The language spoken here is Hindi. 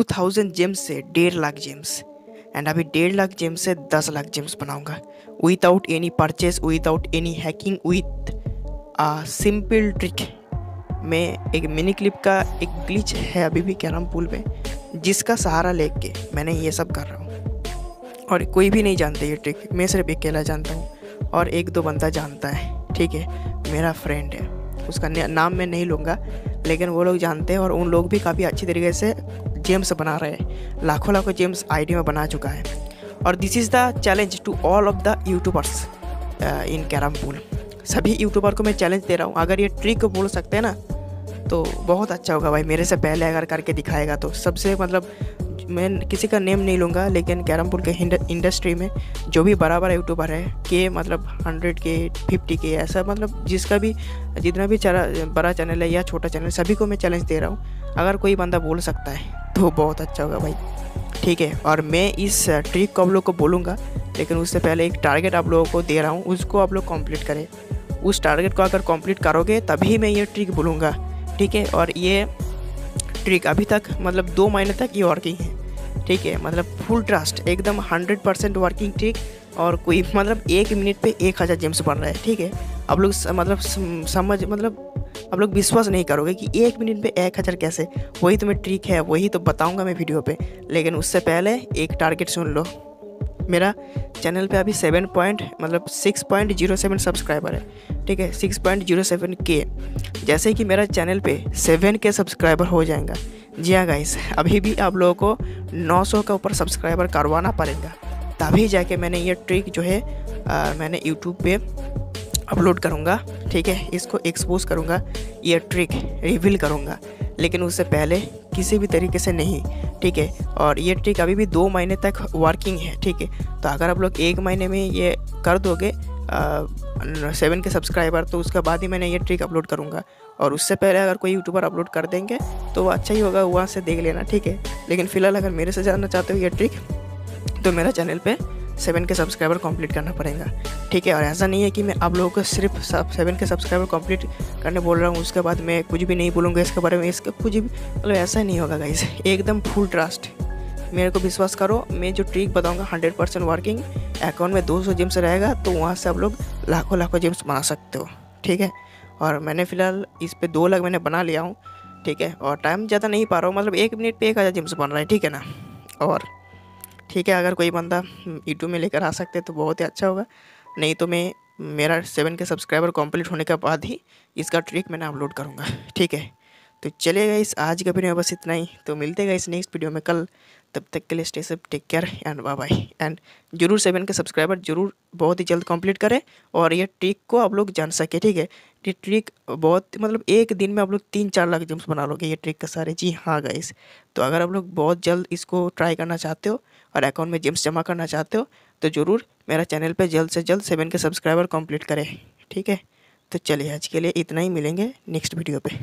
टू थाउज़ेंड जेम्स से डेढ़ लाख जेम्स एंड अभी डेढ़ लाख जेम्स से दस लाख जेम्स बनाऊँगा। Without any purchase without any hacking with simple trick में एक मिनी क्लिप का एक ग्लिच है अभी भी कैरम पूल में जिसका सहारा लेके मैंने ये सब कर रहा हूँ। और कोई भी नहीं जानते ये ट्रिक मैं सिर्फ़ अकेला जानता हूँ। और एक दो बंदा जानता है। ठीक है? मेरा फ्रेंड है। उसका नाम मैं नहीं लूँगा। लेकिन वो लोग जानते हैं और उन लोग भी काफ़ी अच्छी तरीके से जेम्स बना रहे हैं। लाखों लाखों जेम्स आईडी में बना चुका है। और this is the challenge to all of the YouTubers in carrom pool सभी यूट्यूबर को मैं चैलेंज दे रहा हूँ। अगर ये ट्रिक बोल सकते हैं ना तो बहुत अच्छा होगा भाई। मेरे से पहले अगर करके दिखाएगा तो। सबसे मतलब मैं किसी का नेम नहीं लूँगा, लेकिन कैरम पुल के इंडस्ट्री में जो भी बड़ा बड़ा यूट्यूबर है, के मतलब हंड्रेड के फिफ्टी के, ऐसा मतलब जिसका भी, जितना भी बड़ा चैनल है या छोटा चैनल सभी को मैं चैलेंज दे रहा हूँ। अगर कोई बंदा बोल सकता है। तो बहुत अच्छा होगा भाई। ठीक है, और मैं इस ट्रिक को आप लोग को बोलूँगा, लेकिन उससे पहले एक टारगेट आप लोगों को दे रहा हूँ, उसको आप लोग कंप्लीट करें। उस टारगेट को अगर कंप्लीट करोगे, तभी मैं ये ट्रिक बोलूँगा। ठीक है, और ये ट्रिक अभी तक मतलब दो महीने तक ये वर्किंग है। ठीक है मतलब फुल ट्रस्ट एकदम हंड्रेड परसेंट वर्किंग ट्रिक और कोई मतलब एक मिनट पे एक हज़ार जेम्स बन रहा है। ठीक है अब लोग मतलब समझ मतलब अब लोग विश्वास नहीं करोगे कि एक मिनट में एक हज़ार कैसे? वही तुम्हें ट्रिक है वही तो बताऊँगा मैं वीडियो पे। लेकिन उससे पहले एक टारगेट सुन लो। मेरा चैनल पे अभी सेवन पॉइंट मतलब six point zero seven subscriber है। ठीक है सिक्स पॉइंट ज़ीरो सेवन के जैसे कि मेरा चैनल पे सेवन के सब्सक्राइबर हो जाएगा। जी हाँ गाइस अभी भी आप लोगों को नौ सौ के ऊपर सब्सक्राइबर करवाना पड़ेगा। तभी जाके मैंने ये ट्रिक जो है आ, मैंने यूट्यूब पे अपलोड करूँगा, ठीक है? इसको एक्सपोज करूँगा, ये ट्रिक रिवील करूँगा, लेकिन उससे पहले किसी भी तरीके से नहीं, ठीक है? और ये ट्रिक अभी भी दो महीने तक वर्किंग है, ठीक है? तो अगर आप लोग एक महीने में ये कर दोगे सेवन के सब्सक्राइबर तो उसके बाद ही मैंने ये ट्रिक अपलोड करूँगा। और उससे पहले अगर कोई यूट्यूबर अपलोड कर देंगे तो वो अच्छा ही होगा, वहाँ से देख लेना, ठीक है? लेकिन फ़िलहाल अगर मेरे से जानना चाहते हो ये ट्रिक तो मेरा चैनल पे सेवन के सब्सक्राइबर कंप्लीट करना पड़ेगा। ठीक है, और ऐसा नहीं है कि मैं आप लोगों को सिर्फ़ सेवन के सब्सक्राइबर कंप्लीट करने बोल रहा हूँ, उसके बाद मैं कुछ भी नहीं बोलूँगा इसके बारे में, इसका कुछ भी मतलब ऐसा नहीं होगा गाइस एकदम फुल ट्रस्ट मेरे को विश्वास करो, मैं जो ट्रिक बताऊँगा हंड्रेड परसेंट वर्किंग अकाउंट में दो सौ जिम्स रहेगा तो वहाँ से आप लोग लाखों लाखों जिम्स बना सकते हो। ठीक है, और मैंने फ़िलहाल इस पर दो लाख मैंने बना लिया हूँ। ठीक है, और टाइम ज़्यादा नहीं पा रहा हूँ मतलब एक मिनट पे एक हज़ार जिम्स बन रहा है, ठीक है ना? और ठीक है, अगर कोई बंदा यूट्यूब में लेकर आ सकते तो बहुत ही अच्छा होगा। नहीं तो मैं, मेरा सेवन के सब्सक्राइबर कंप्लीट होने के बाद ही इसका ट्रिक मैंने अपलोड करूँगा। ठीक है? तो चलेगा इस आज का वीडियो बस इतना ही। तो मिलते गए इस नेक्स्ट वीडियो में कल। तब तक के लिए stay safe take care and bye bye and ज़रूर सेवन के सब्सक्राइबर ज़रूर बहुत ही जल्द कंप्लीट करें और ये ट्रिक को आप लोग जान सके, ठीक है? ये ट्रिक बहुत मतलब एक दिन में आप लोग तीन चार लाख जम्स बना लोगे ये ट्रिक का सारे। जी हाँ गाइस तो अगर आप लोग बहुत जल्द इसको ट्राई करना चाहते हो और अकाउंट में जेम्स जमा करना चाहते हो तो ज़रूर मेरा चैनल पर जल्द से जल्द सेवन के सब्सक्राइबर कंप्लीट करें, ठीक है? तो चलिए आज के लिए इतना ही, मिलेंगे नेक्स्ट वीडियो पे।